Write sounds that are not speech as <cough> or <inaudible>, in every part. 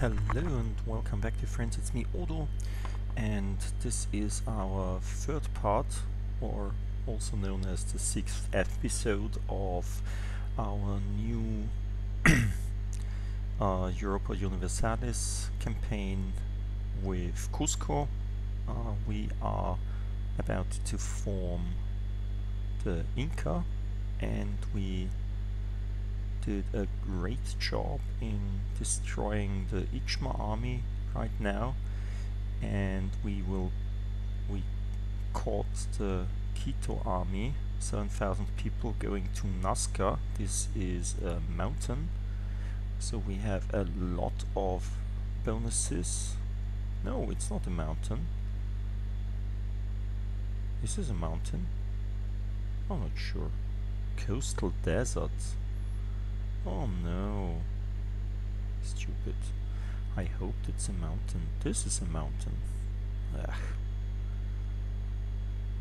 Hello and welcome back dear friends, it's me Odo and this is our third part or also known as the sixth episode of our new <clears throat> uh, Europa Universalis campaign with Cusco. Uh, we are about to form the Inca and we did a great job in destroying the Ichma army right now. And we will we caught the Quito army 7000 people going to Nazca. This is a mountain. So we have a lot of bonuses. No it's not a mountain. This is a mountain? I'm not sure. Coastal deserts Oh no. Stupid. I hoped it's a mountain. This is a mountain. Ugh.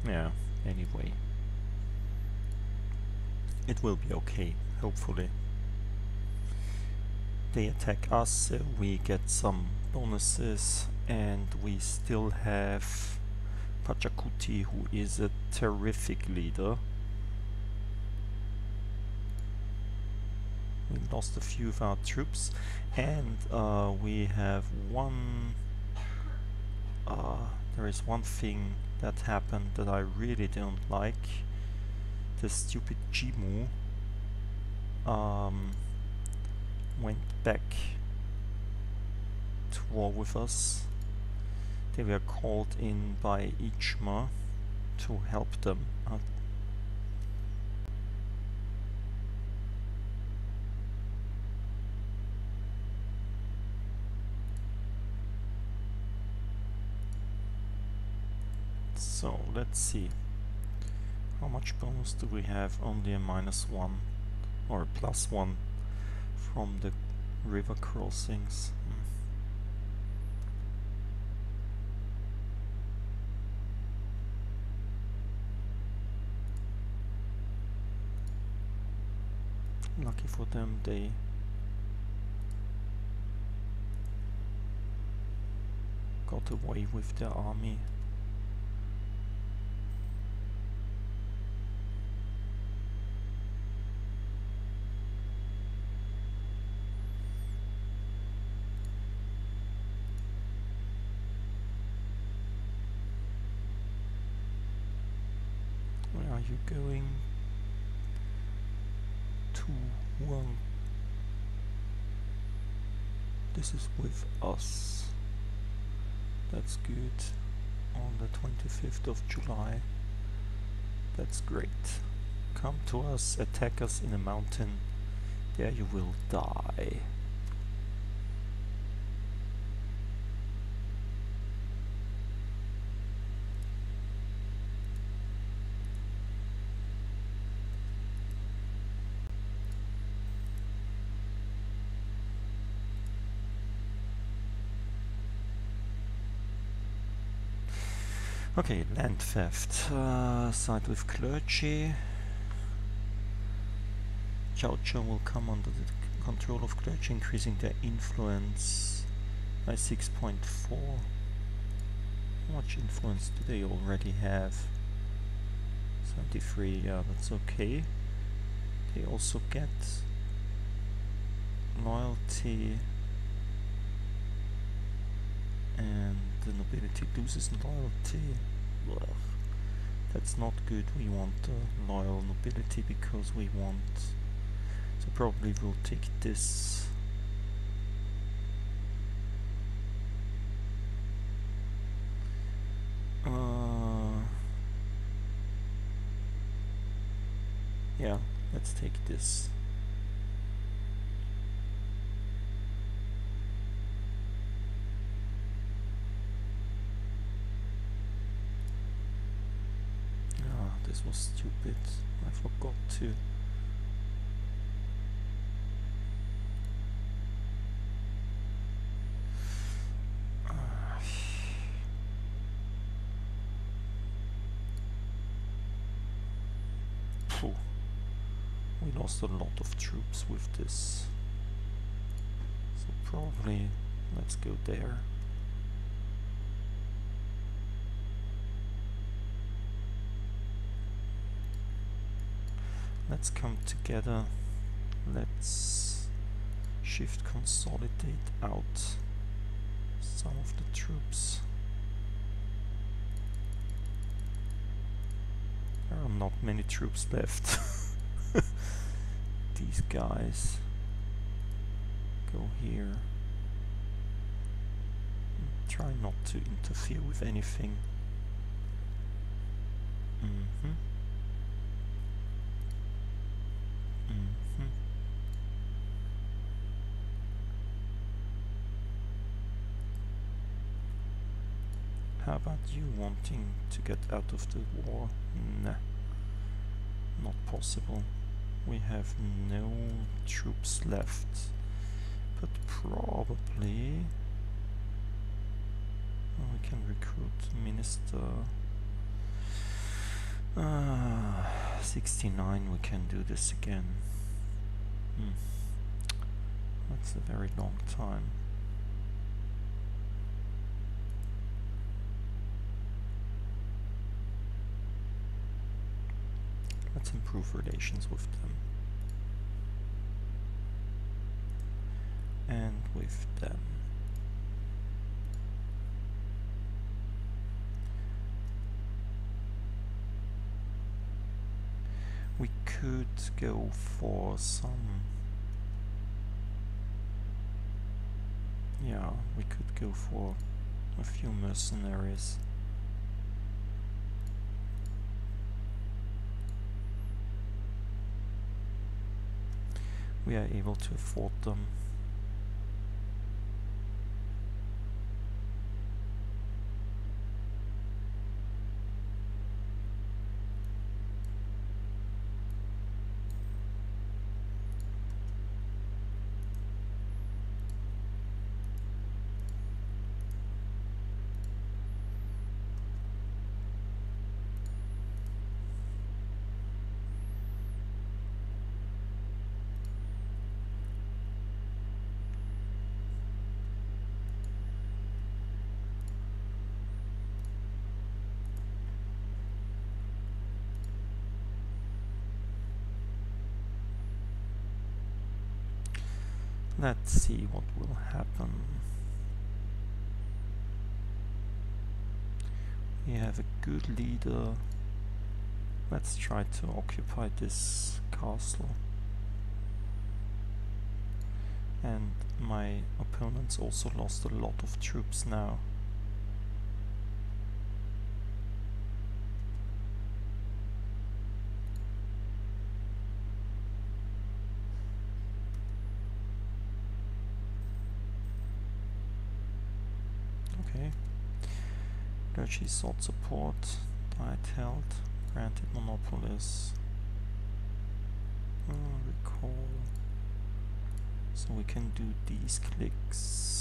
Yeah, anyway. It will be okay, hopefully. They attack us, we get some bonuses, and we still have Pachacuti, who is a terrific leader. We lost a few of our troops and uh, we have one uh, there is one thing that happened that I really don't like. The stupid Chimu um, went back to war with us. They were called in by Ichma to help them. Uh, So let's see. How much bonus do we have? Only a minus one or plus one from the river crossings. Hmm. Lucky for them, they got away with their army. Are going to Huang? This is with us. That's good. On the 25th of July. That's great. Come to us, attack us in a mountain. There you will die. Okay, land theft. Uh, side with clergy. Chao will come under the control of clergy, increasing their influence by 6.4. How much influence do they already have? 73, yeah, that's okay. They also get loyalty and nobility loses loyalty. Ugh. That's not good. We want uh, loyal nobility because we want. So probably we'll take this. Uh, yeah, let's take this was stupid. I forgot to. We lost a lot of troops with this. So probably let's go there. Let's come together. Let's shift consolidate out some of the troops. There are not many troops left. <laughs> These guys go here. Try not to interfere with anything. Mm -hmm. Mm -hmm. How about you wanting to get out of the war? Nah, not possible. We have no troops left, but probably we can recruit minister. Uh, 69 we can do this again. Hmm. That's a very long time. Let's improve relations with them. And with them. We could go for some... Yeah, we could go for a few mercenaries. We are able to afford them. Let's see what will happen. We have a good leader. Let's try to occupy this castle. And my opponents also lost a lot of troops now. She sought support, died held, granted monopolies. Oh, recall. So we can do these clicks.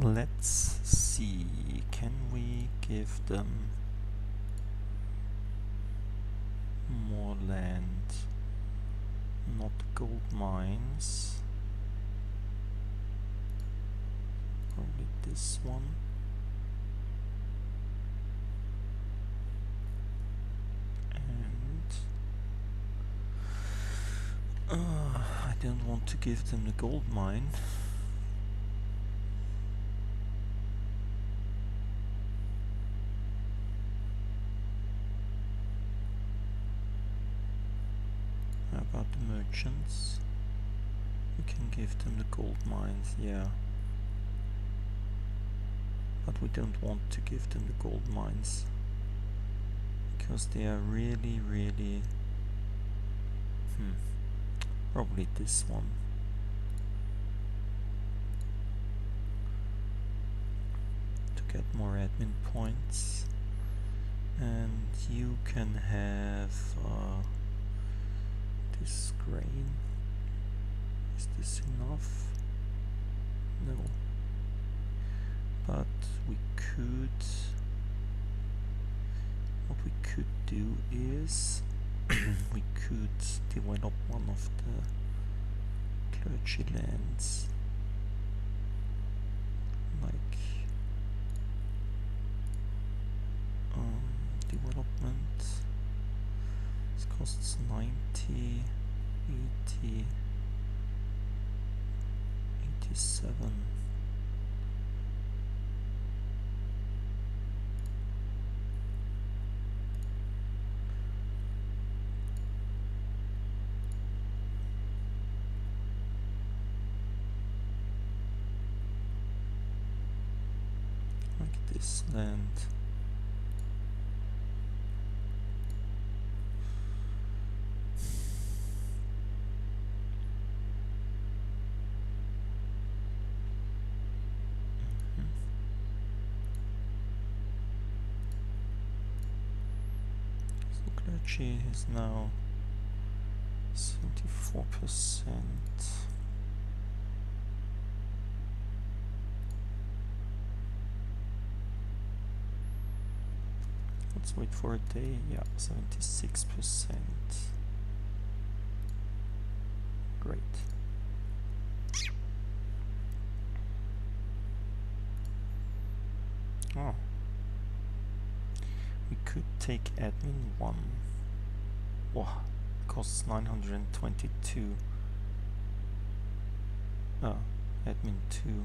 Let's see, can we give them more land, not gold mines, probably this one. And uh, I don't want to give them the gold mine. Merchants. We can give them the gold mines, yeah. But we don't want to give them the gold mines. Because they are really, really... Hmm. Probably this one. To get more admin points and you can have uh, this grain is this enough? No. But we could what we could do is <clears throat> we could develop one of the clergy lands. Like um, development costs 90 80 87 like this land Mhm. Clergy is now seventy-four percent. Let's wait for a day. Yeah, seventy-six percent. Great. Oh. We could take admin 1. Wow, costs 922. Oh, admin 2.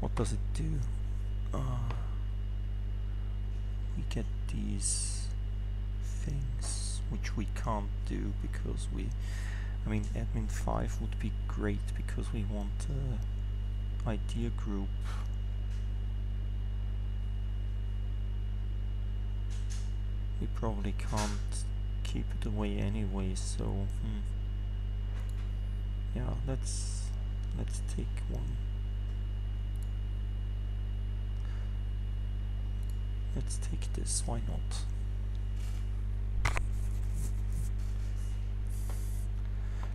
What does it do? Uh, we get these things which we can't do because we I mean admin 5 would be great because we want a idea group we probably can't keep it away anyway so hmm. yeah let's let's take one. Let's take this why not?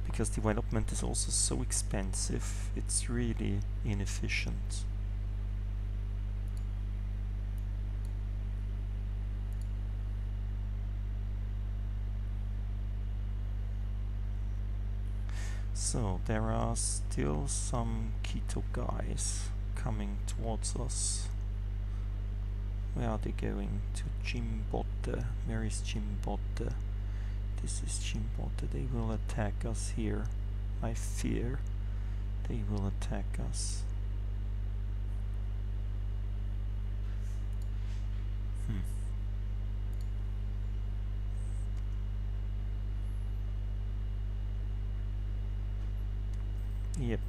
Because development is also so expensive it's really inefficient So there are still some Quito guys coming towards us. Where are they going? To Jimbote. Where is Jimbote? This is Jimbote. They will attack us here. I fear they will attack us. Hmm. Yep.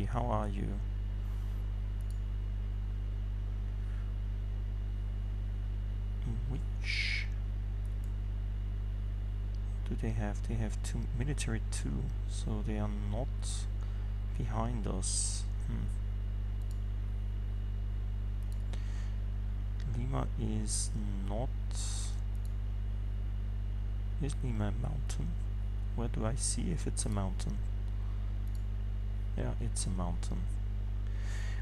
How are you? Which do they have? They have two military two, so they are not behind us. Hmm. Lima is not. Is Lima a mountain? Where do I see if it's a mountain? Yeah, it's a mountain.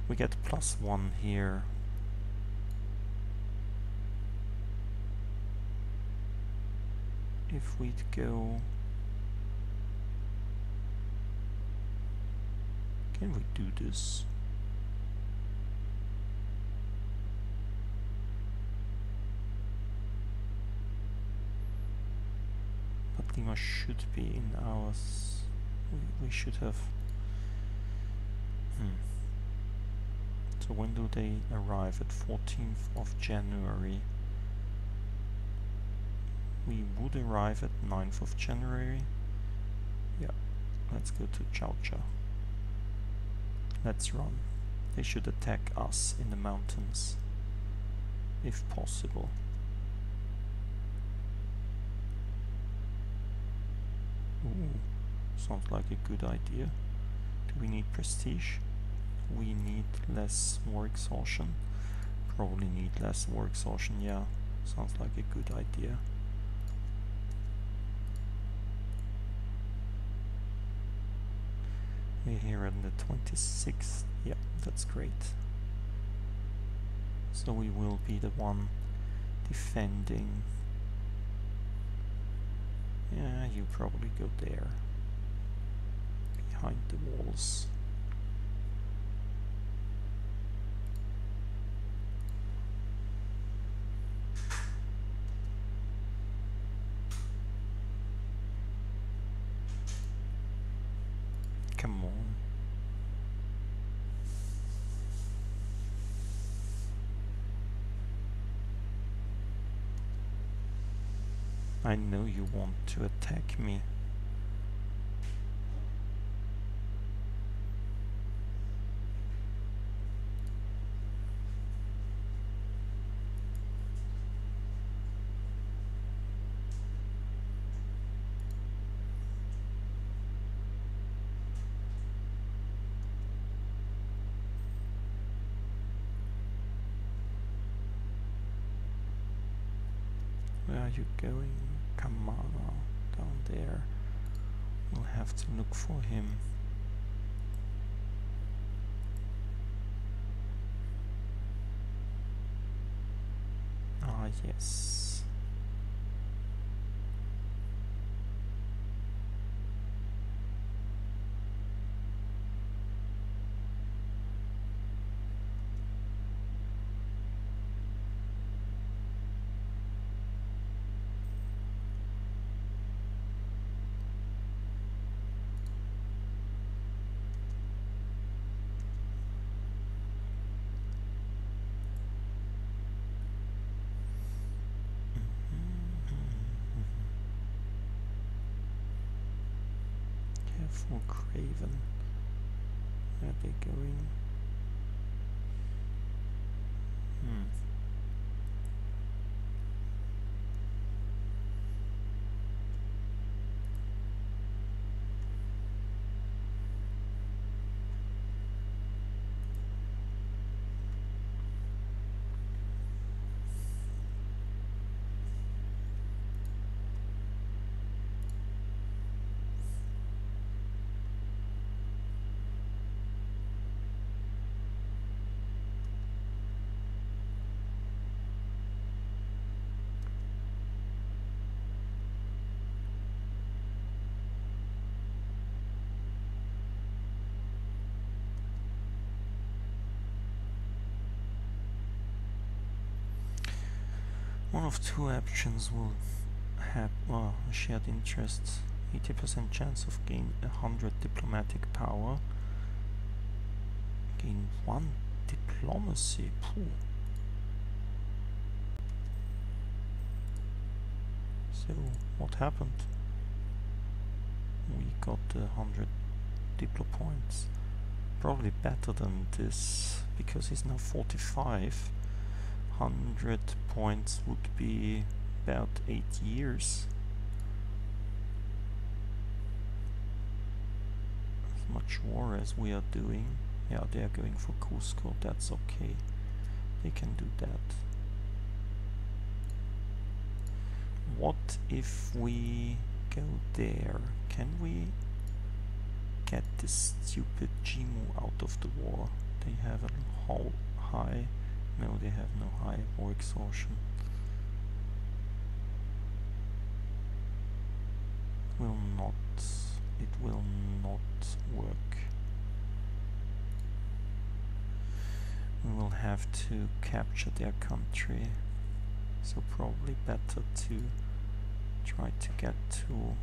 We get plus one here. If we'd go... Can we do this? Lima should be in ours. We, we should have... Hmm. So when do they arrive? At 14th of January. We would arrive at 9th of January. Yeah, let's go to Chaucha. Let's run. They should attack us in the mountains. If possible. Ooh, sounds like a good idea. Do we need prestige? We need less war exhaustion. Probably need less war exhaustion, yeah. Sounds like a good idea. We're here on the 26th. Yeah, that's great. So we will be the one defending. Yeah, you probably go there. Behind the walls. Come on. I know you want to attack me. Where are you going? Uh, down there. We'll have to look for him. Ah, yes. Careful, Craven. Where are they going? Hmm. One of two options will have shared interest, 80% chance of gain 100 diplomatic power, gain 1 diplomacy. Phew. So, what happened? We got the 100 diplo points. Probably better than this, because he's now 45. 100 points would be about 8 years. As much war as we are doing. Yeah, they are going for Cusco, that's okay. They can do that. What if we go there? Can we get this stupid Chimu out of the war? They have a whole high they have no high or exhaustion. Will not. It will not work. We will have to capture their country. So probably better to try to get to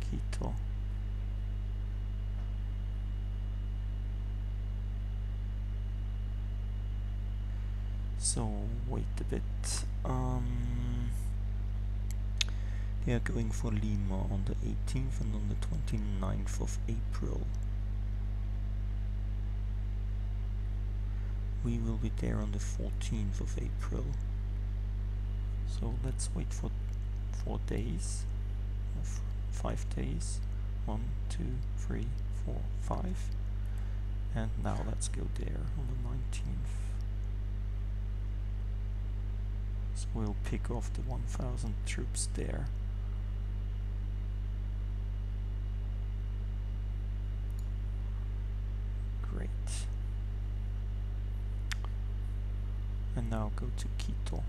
Quito. So wait a bit. Um, they are going for Lima on the 18th and on the 29th of April. We will be there on the 14th of April. So let's wait for four days, five days. One, two, three, four, five. And now let's go there on the 19th. So we'll pick off the 1000 troops there. Great. And now go to Quito.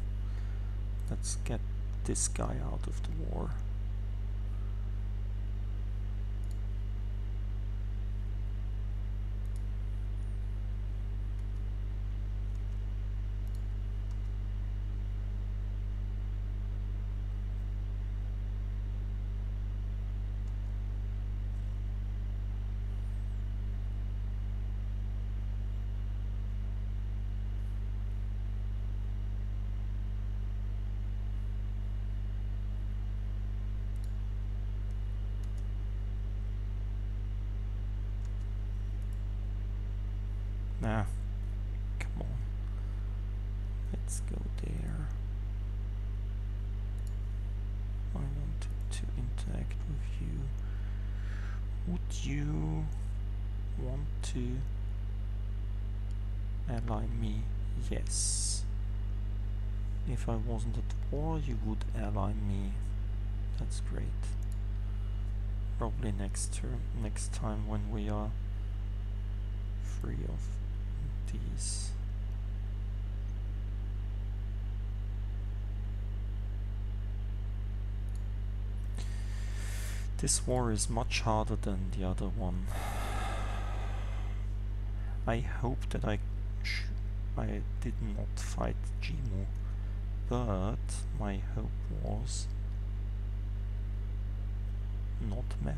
Let's get this guy out of the war. Nah, come on. Let's go there. I want to interact with you. Would you want to ally me? Yes. If I wasn't at war, you would ally me. That's great. Probably next term, next time when we are free of these. This war is much harder than the other one. I hope that I I did not fight Chimu, but my hope was not met.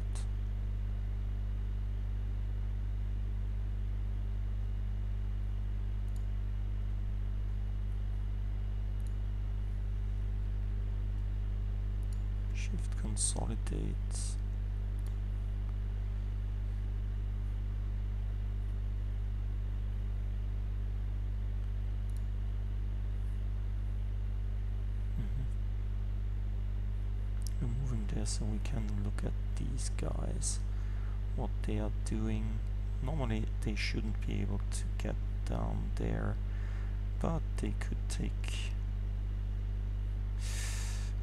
Shift consolidate. Mhm. We're moving there so we can look at these guys, what they are doing. Normally they shouldn't be able to get down there, but they could take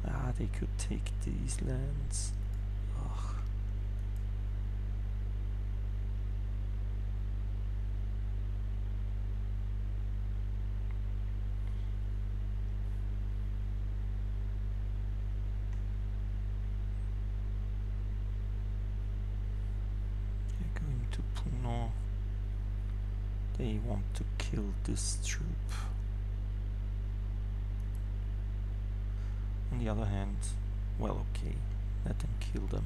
Ah, they could take these lands. Ugh. They're going to Puno. They want to kill this troop. On the other hand, well, okay, let them kill them.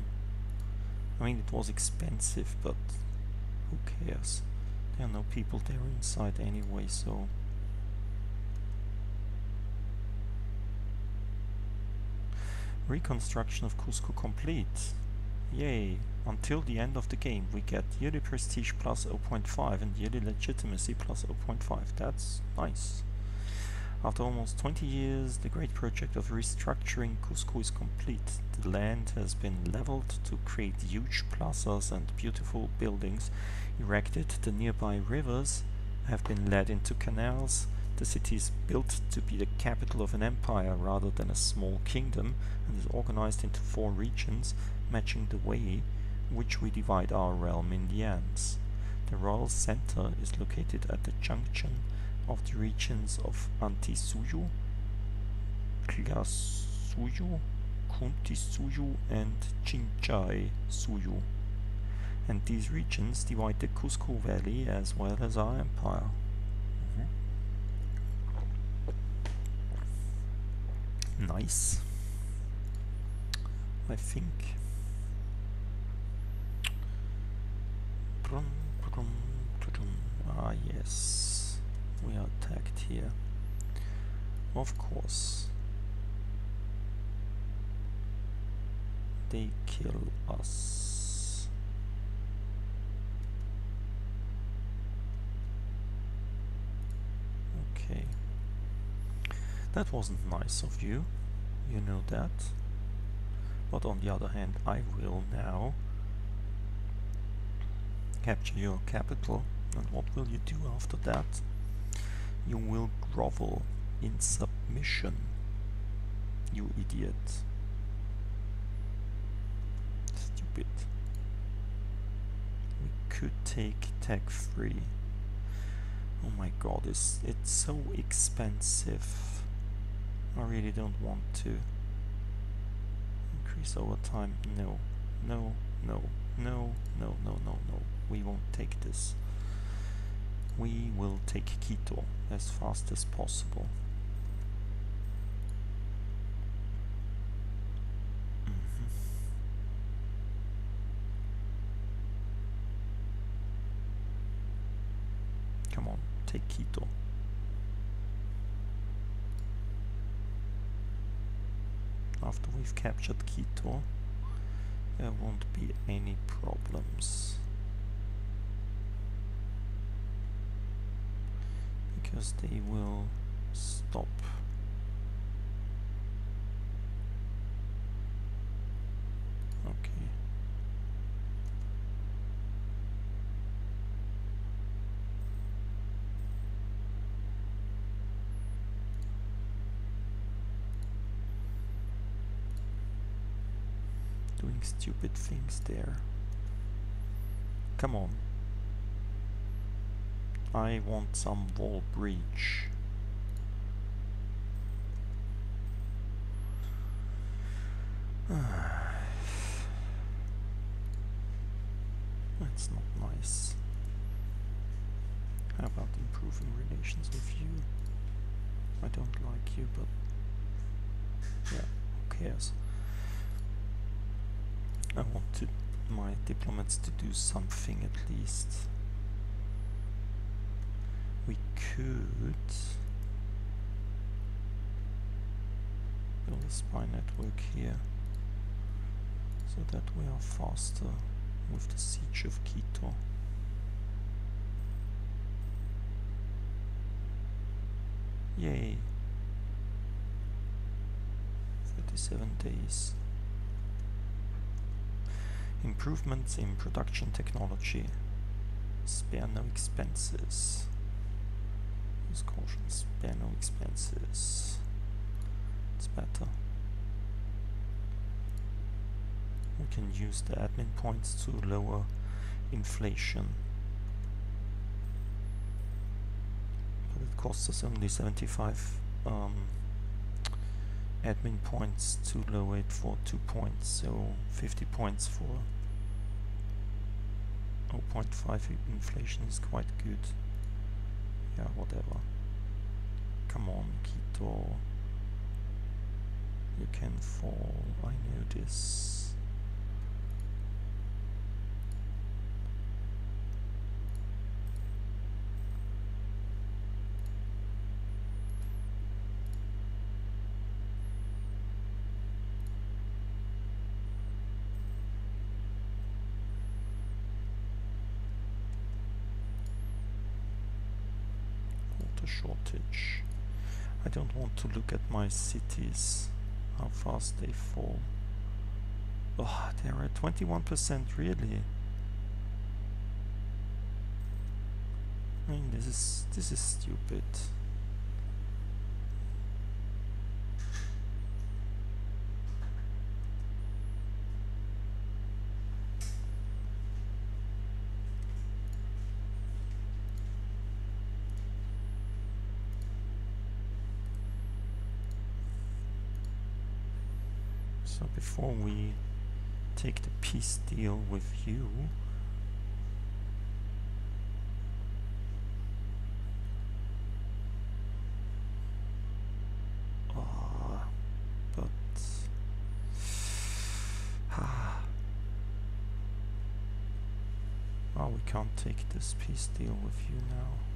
I mean, it was expensive, but who cares? There are no people there inside anyway, so... Reconstruction of Cusco complete. Yay! Until the end of the game we get yearly prestige plus 0.5 and yearly legitimacy plus 0.5. That's nice. After almost 20 years, the great project of restructuring Cusco is complete. The land has been leveled to create huge plazas and beautiful buildings erected. The nearby rivers have been led into canals. The city is built to be the capital of an empire rather than a small kingdom and is organized into four regions, matching the way which we divide our realm in the Andes. The royal center is located at the junction of the regions of Antisuyu, Collasuyu, Kuntisuyu and Chinchai Suyu. And these regions divide the Cusco Valley as well as our empire. Mm -hmm. Nice. I think. Ah, yes we are attacked here. Of course. They kill us. Okay. That wasn't nice of you. You know that. but on the other hand I will now capture your capital and what will you do after that? you will grovel in submission, you idiot. Stupid. We could take tech free. Oh my god, it's, it's so expensive. I really don't want to. Increase over time. No. No, no, no, no, no, no, no. We won't take this we will take Quito as fast as possible mm-hmm. Come on, take Quito. After we've captured Quito, there won't be any problems. Because they will stop Okay. Doing stupid things there. Come on. I want some wall breach. <sighs> That's not nice. How about improving relations with you? I don't like you, but yeah, who cares? I want to, my diplomats to do something at least. We could build a spy network here so that we are faster with the siege of Quito. Yay! 37 days. Improvements in production technology. Spare no expenses. Use caution. Spare no expenses. It's better. We can use the admin points to lower inflation. But it costs us only 75 um, admin points to lower it for 2 points, so 50 points for 0.5 inflation is quite good. Yeah, whatever. Come on, Quito. You can fall, I know this. Shortage. I don't want to look at my cities, how fast they fall. Oh, they're at 21% really. I mean, this is this is stupid. So before we take the peace deal with you, but <sighs> ah, oh, we can't take this peace deal with you now.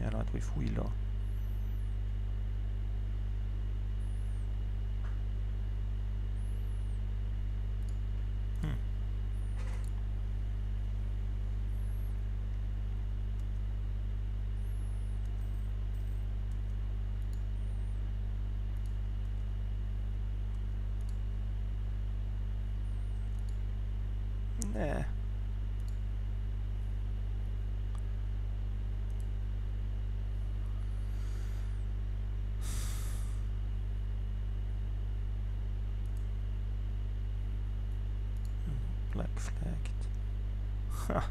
Being allied with. Flagged. Ha!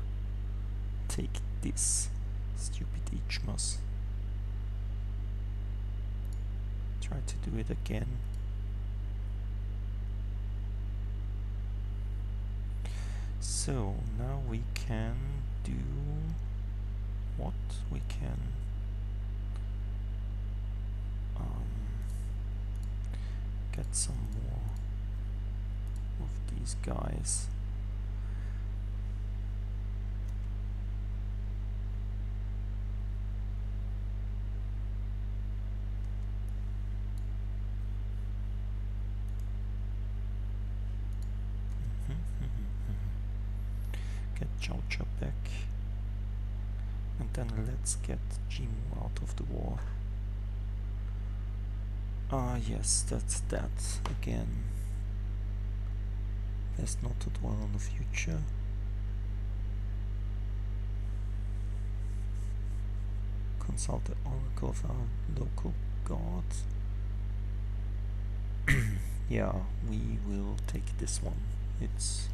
Take this, stupid Ichmas. Try to do it again. So now we can do what we can um, get some more of these guys. get Chaucha back and then let's get Chimu out of the war. Ah yes, that's that again. Best not to dwell on the future. Consult the oracle of our local gods. <clears throat> yeah, we will take this one. It's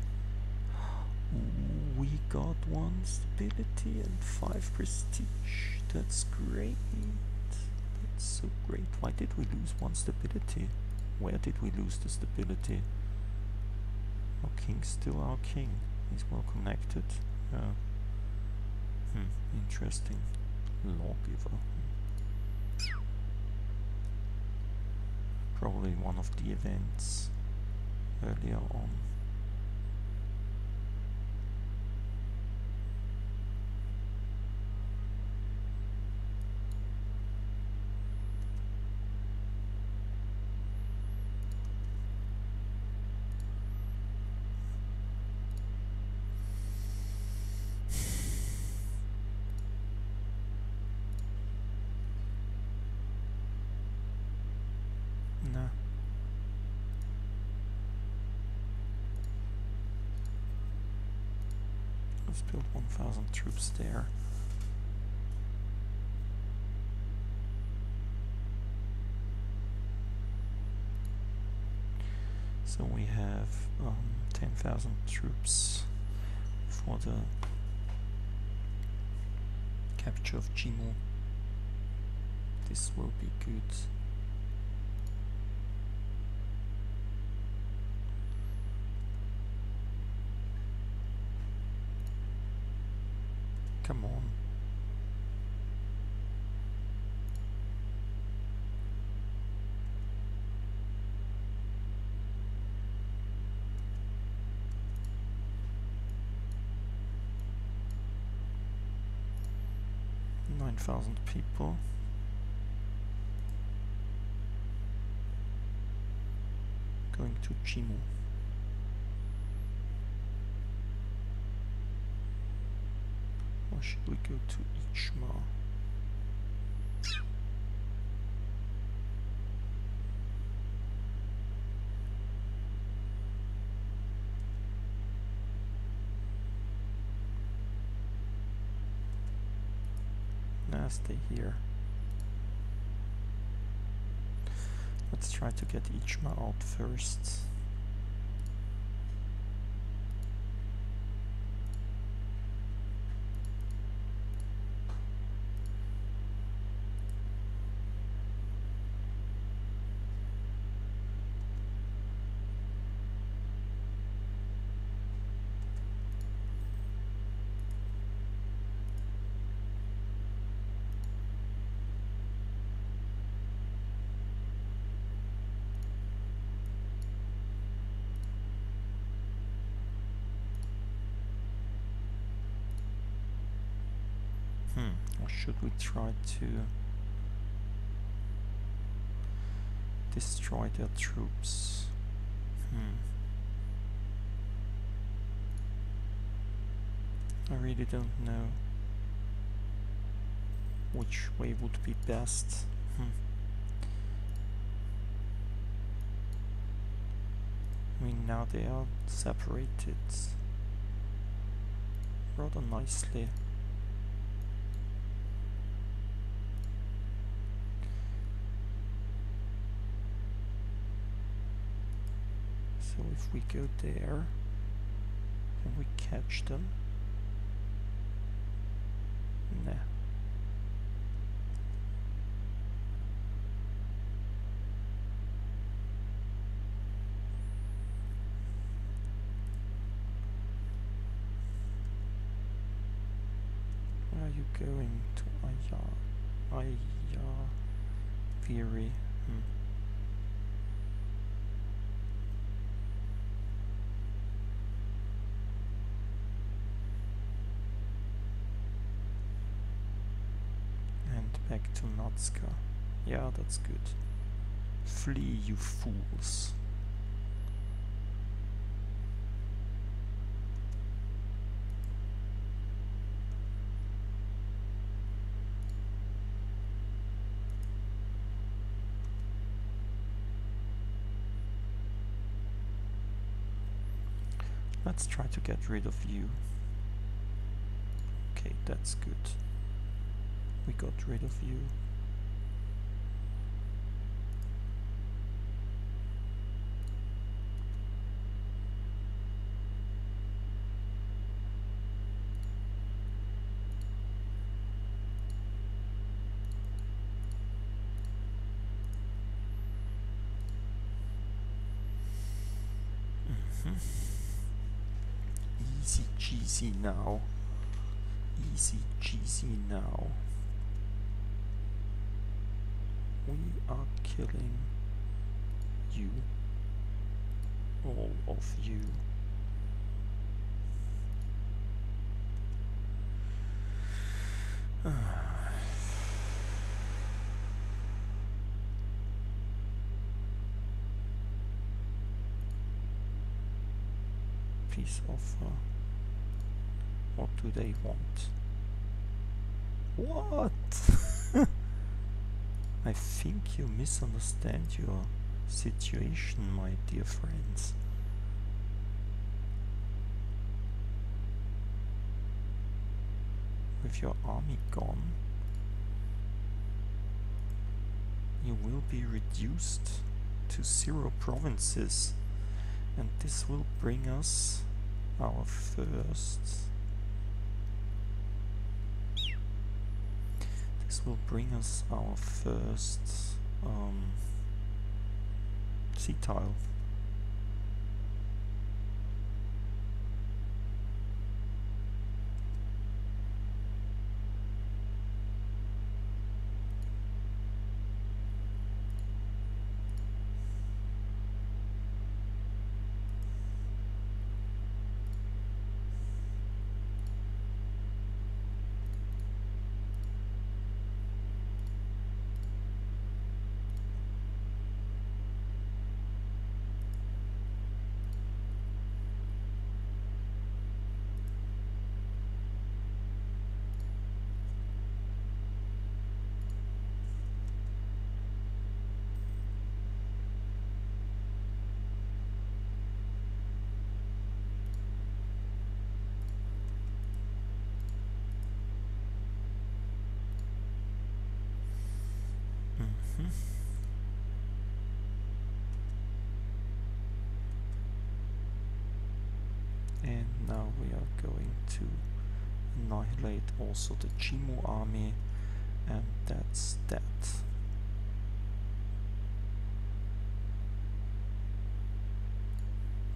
we got one stability and five prestige. That's great. That's so great. Why did we lose one stability? Where did we lose the stability? Our king's still our king. He's well connected. Yeah. Hmm, interesting. Lawgiver. Probably one of the events earlier on. Nah. Let's build 1,000 troops there. So we have um, 10,000 troops for the capture of Chimu. This will be good. 5,000 people. Going to Chimu. Or should we go to Ichma? Nah, stay here. Let's try to get Ichma out first. Hmm, or should we try to destroy their troops? Hmm. I really don't know which way would be best. Hmm. I mean, now they are separated rather nicely. So if we go there, can we catch them? Nah. Where are you going to Aya? Aya Theory. Hmm. And Natska. Yeah, that's good. Flee, you fools. Let's try to get rid of you. Okay, that's good. We got rid of you. Easy cheesy now. Easy cheesy now. We are killing you. All of you. <sighs> Peace offer. Uh, what do they want? What? <laughs> I think you misunderstand your situation, my dear friends. With your army gone, you will be reduced to zero provinces, and this will bring us our first. This will bring us our first um, sea tile. And now we are going to annihilate also the Chimu army, and that's that.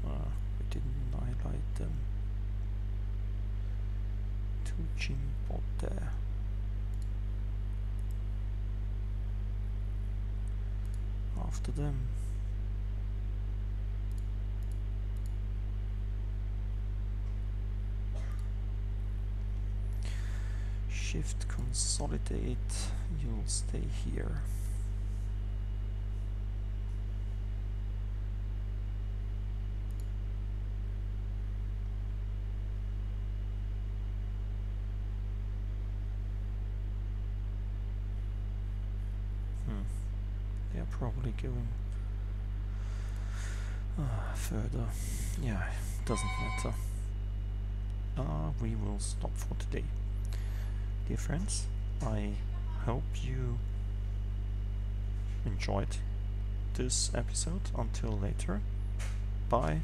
Ah, we didn't annihilate them. Two Jimbo there. After them. Shift consolidate, you'll stay here. Hmm. They're probably going uh, further. Yeah, doesn't matter. Uh, we will stop for today. Dear friends, I hope you enjoyed this episode. Until later, bye.